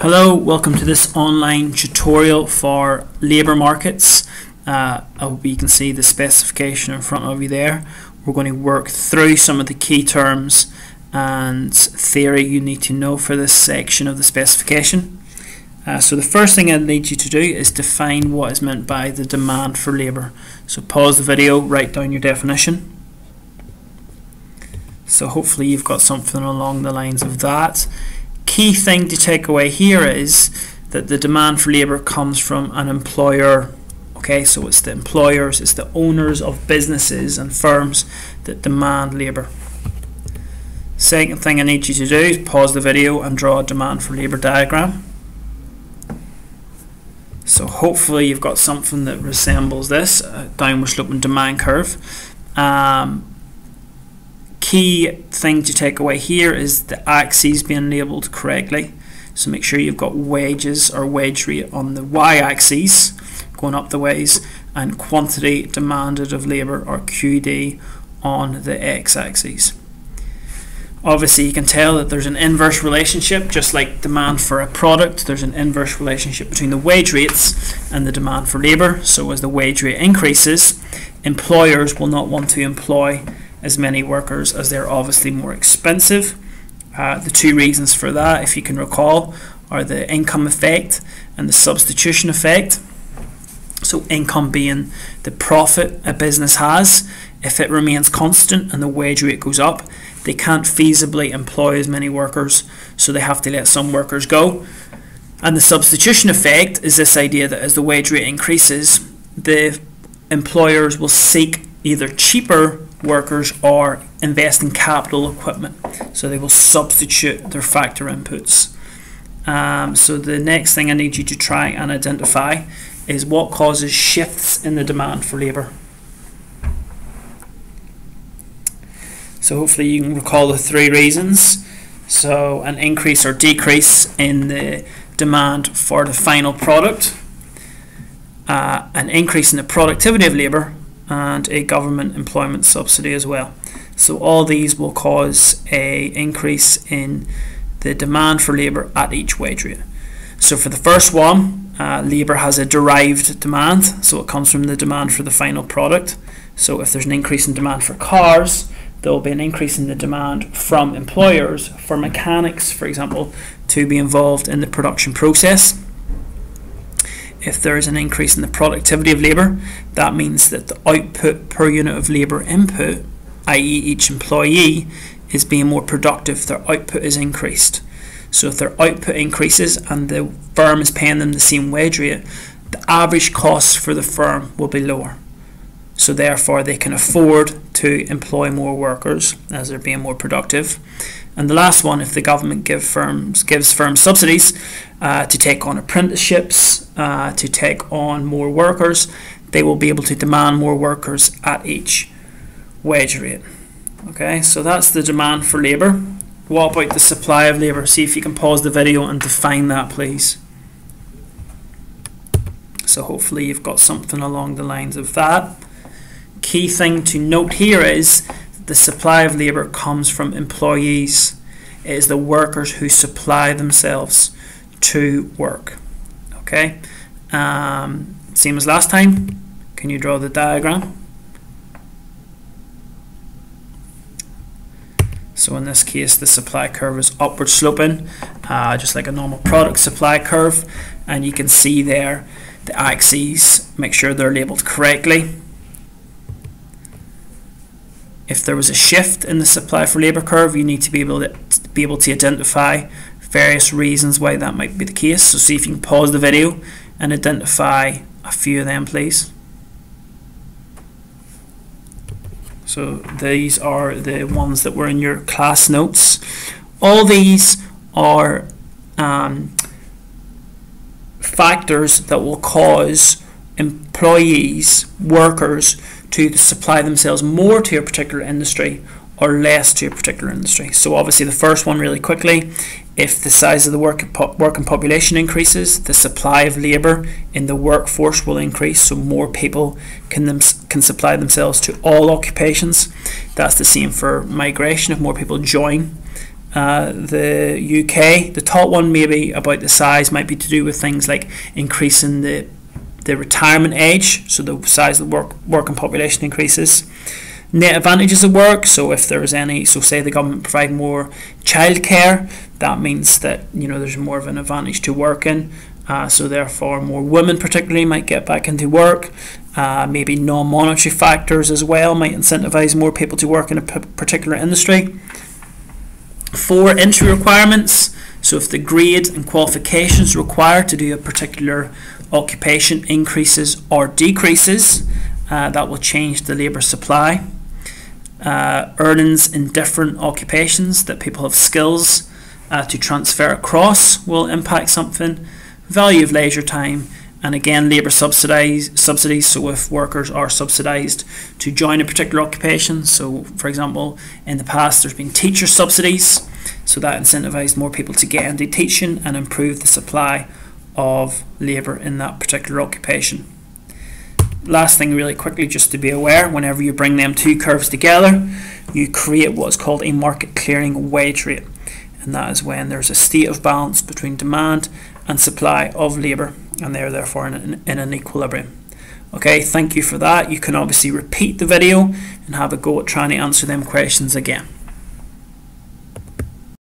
Hello, welcome to this online tutorial for labour markets. Uh, you can see the specification in front of you there. We're going to work through some of the key terms and theory you need to know for this section of the specification. Uh, so the first thing I need you to do is define what is meant by the demand for labour. So pause the video, write down your definition. So hopefully you've got something along the lines of that key thing to take away here is that the demand for labour comes from an employer. Okay, so it's the employers, it's the owners of businesses and firms that demand labour. Second thing I need you to do is pause the video and draw a demand for labour diagram. So hopefully you've got something that resembles this, downward sloping demand curve. Um, key thing to take away here is the axes being labelled correctly. So make sure you've got wages or wage rate on the y-axis going up the ways and quantity demanded of labour or QD on the x-axis. Obviously you can tell that there's an inverse relationship just like demand for a product there's an inverse relationship between the wage rates and the demand for labour so as the wage rate increases employers will not want to employ as many workers as they're obviously more expensive. Uh, the two reasons for that, if you can recall, are the income effect and the substitution effect. So, income being the profit a business has, if it remains constant and the wage rate goes up, they can't feasibly employ as many workers, so they have to let some workers go. And the substitution effect is this idea that as the wage rate increases, the employers will seek either cheaper workers or invest in capital equipment. So they will substitute their factor inputs. Um, so the next thing I need you to try and identify is what causes shifts in the demand for labour. So hopefully you can recall the three reasons. So an increase or decrease in the demand for the final product, uh, an increase in the productivity of labour, and a government employment subsidy as well. So all these will cause a increase in the demand for labour at each wage rate. So for the first one, uh, labour has a derived demand, so it comes from the demand for the final product. So if there's an increase in demand for cars, there will be an increase in the demand from employers for mechanics, for example, to be involved in the production process if there is an increase in the productivity of labour, that means that the output per unit of labour input, i.e., each employee, is being more productive, their output is increased. So if their output increases and the firm is paying them the same wage rate, the average cost for the firm will be lower. So therefore they can afford to employ more workers as they're being more productive. And the last one, if the government give firms gives firms subsidies uh, to take on apprenticeships, uh, to take on more workers, they will be able to demand more workers at each wage rate. Okay, so that's the demand for labour. What about the supply of labour? See if you can pause the video and define that, please. So hopefully you've got something along the lines of that. Key thing to note here is the supply of labour comes from employees. It is the workers who supply themselves to work. Okay, um, same as last time. Can you draw the diagram? So in this case, the supply curve is upward sloping, uh, just like a normal product supply curve. And you can see there the axes, make sure they're labeled correctly if there was a shift in the supply for labour curve, you need to be able to, be able to identify various reasons why that might be the case. So see if you can pause the video and identify a few of them, please. So these are the ones that were in your class notes. All these are um, factors that will cause employees, workers, to supply themselves more to a particular industry or less to a particular industry. So obviously the first one really quickly, if the size of the work, working population increases, the supply of labour in the workforce will increase, so more people can, them, can supply themselves to all occupations. That's the same for migration, if more people join uh, the UK. The top one, maybe about the size, might be to do with things like increasing the the retirement age, so the size of the work working population increases. Net advantages of work, so if there's any, so say the government provide more childcare, that means that you know there's more of an advantage to working. Uh, so therefore, more women particularly might get back into work. Uh, maybe non-monetary factors as well might incentivize more people to work in a particular industry. Four entry requirements. So if the grade and qualifications required to do a particular occupation increases or decreases, uh, that will change the labour supply. Uh, earnings in different occupations that people have skills uh, to transfer across will impact something. Value of leisure time, and again labour subsidies subsidies. So if workers are subsidised to join a particular occupation, so for example, in the past there's been teacher subsidies, so that incentivised more people to get into teaching and improve the supply of labour in that particular occupation. Last thing, really quickly, just to be aware, whenever you bring them two curves together, you create what's called a market clearing wage rate, and that is when there's a state of balance between demand and supply of labour, and they're therefore in, in an equilibrium. Okay, thank you for that. You can obviously repeat the video and have a go at trying to answer them questions again.